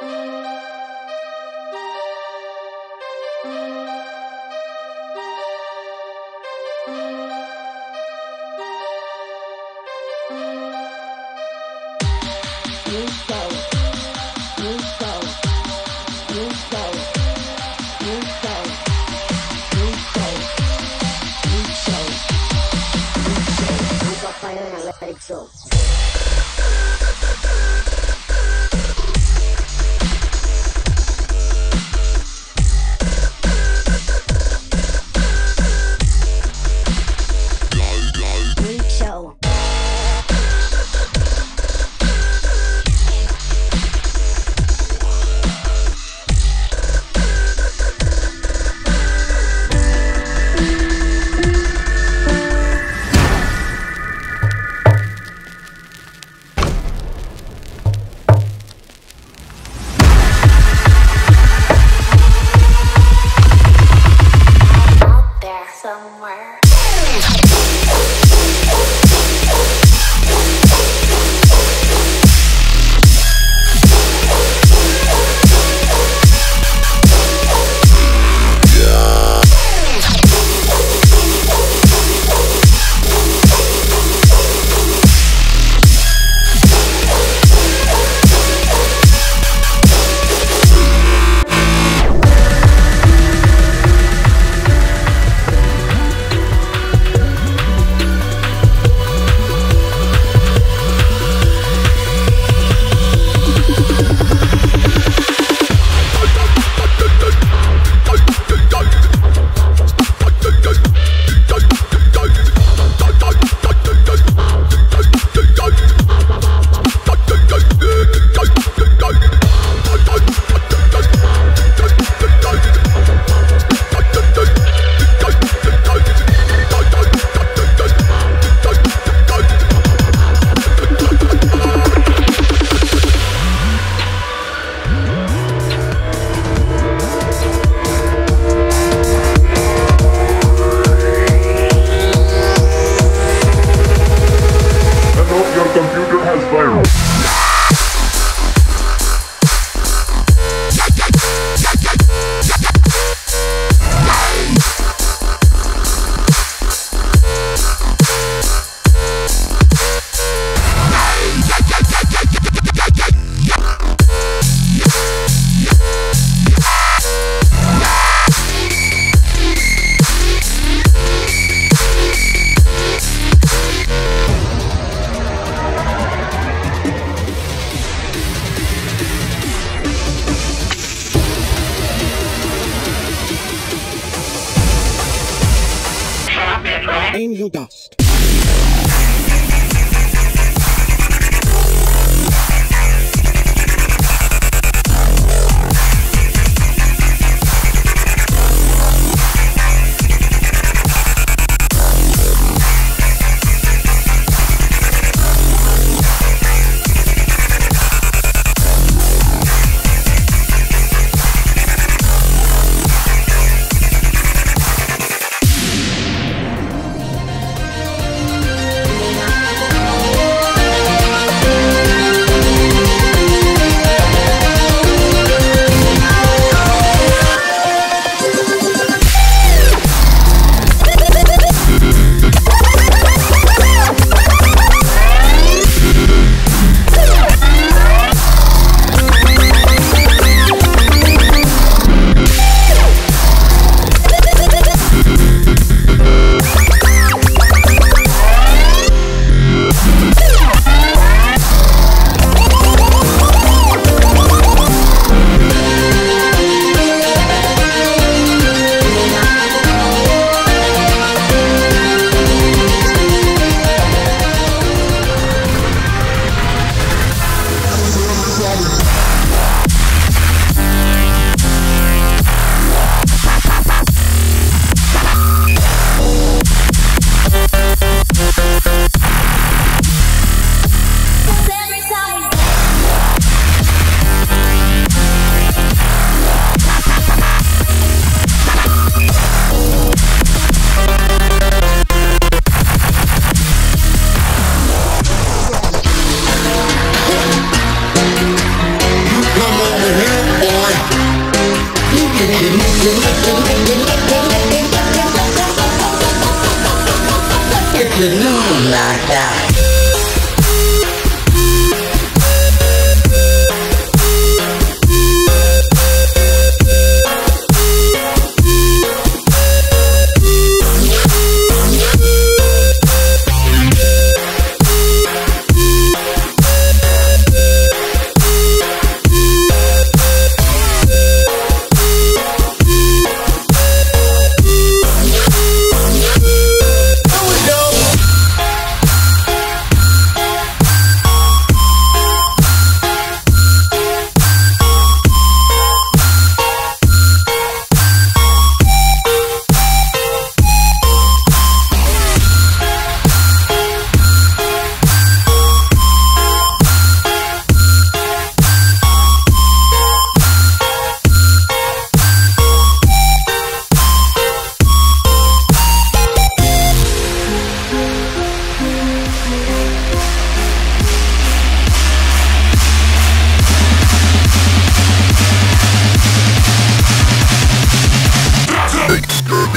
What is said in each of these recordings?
Música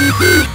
Bibi.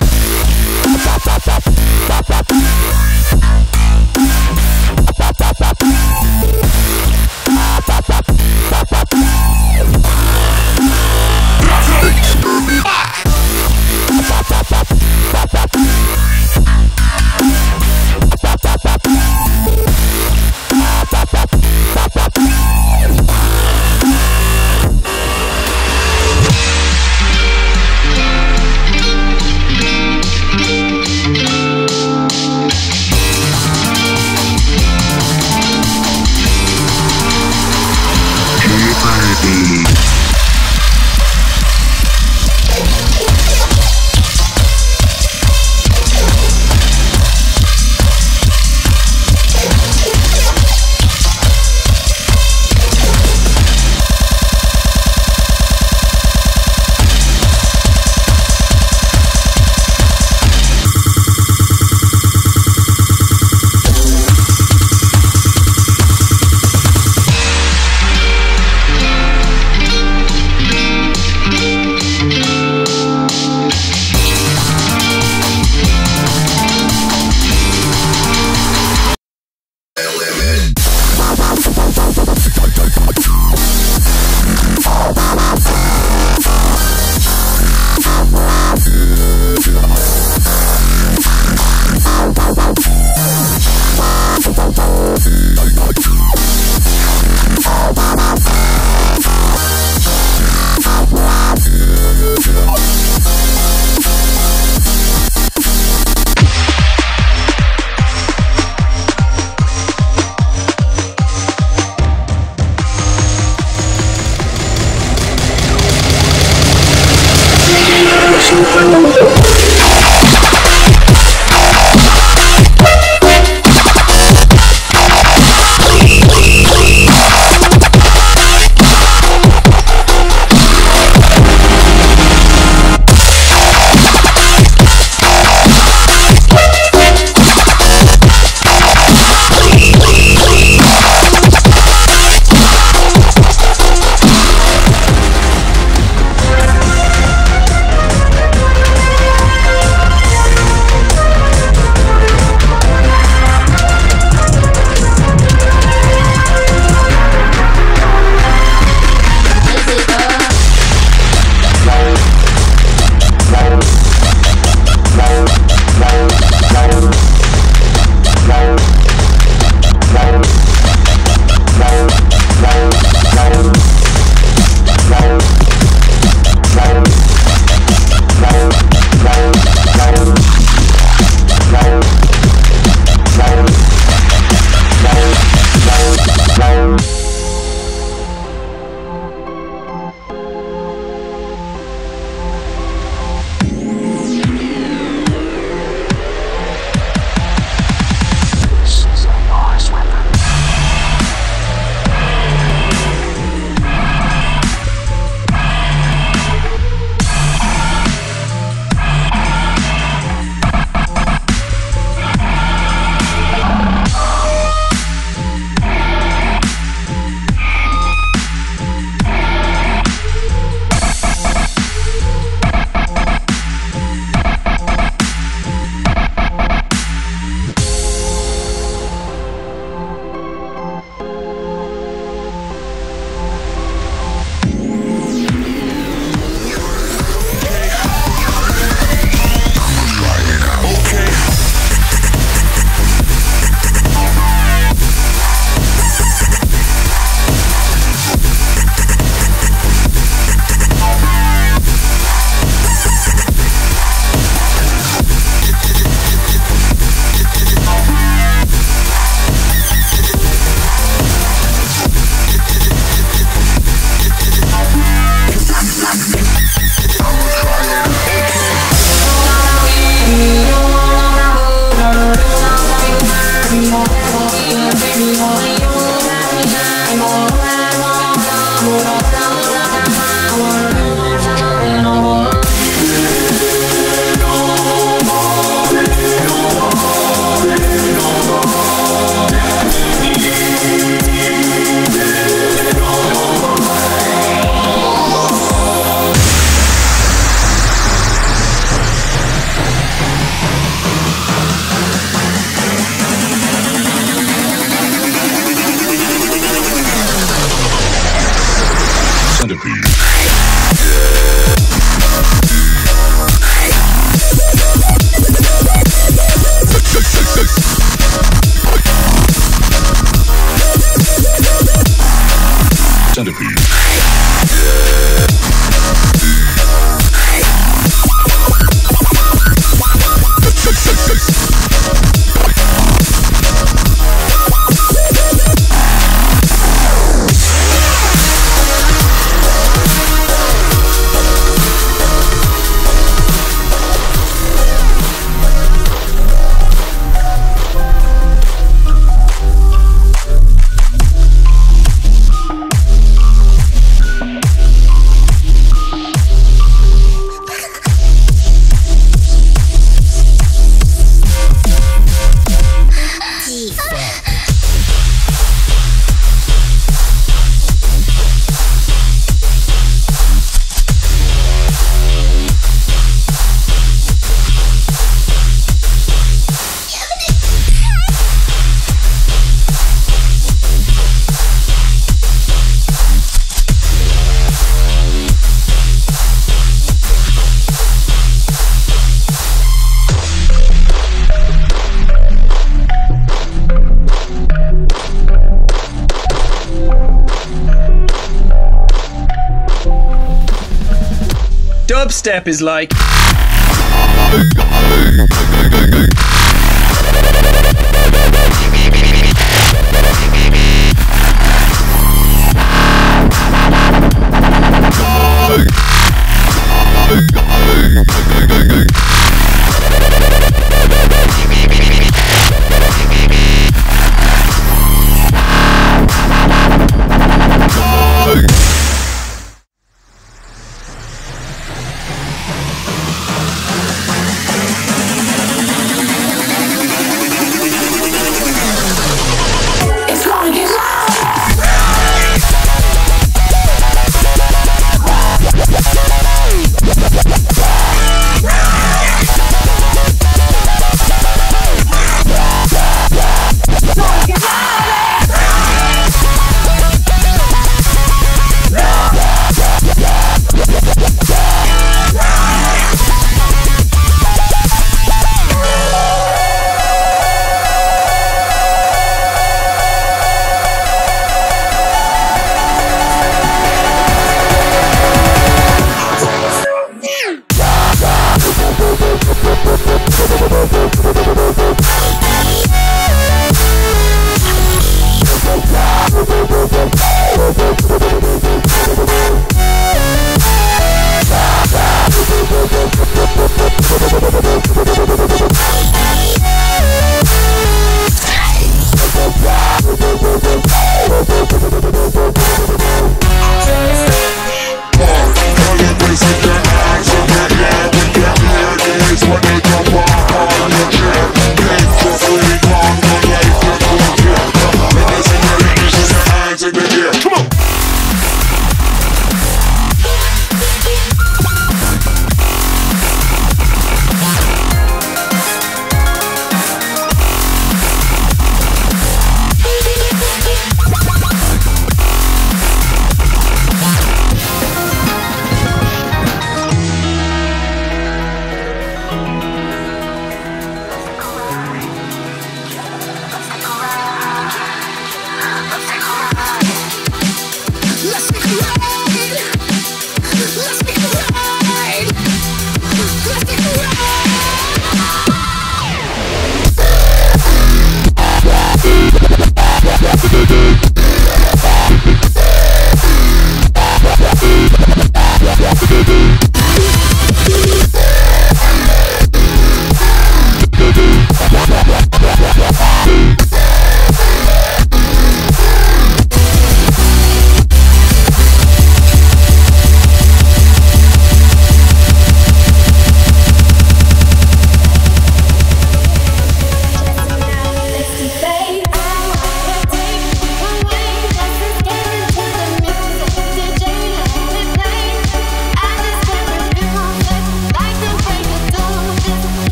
Dubstep is like.